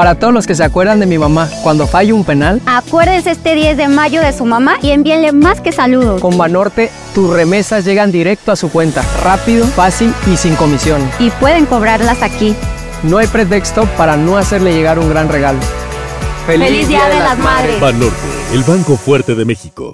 Para todos los que se acuerdan de mi mamá, cuando fallo un penal, Acuérdese este 10 de mayo de su mamá y envíenle más que saludos. con Banorte tus remesas llegan directo a su cuenta, rápido, fácil y sin comisión. Y pueden cobrarlas aquí. No hay pretexto para no hacerle llegar un gran regalo. ¡Feliz Día de las Madres! Banorte, el Banco Fuerte de México.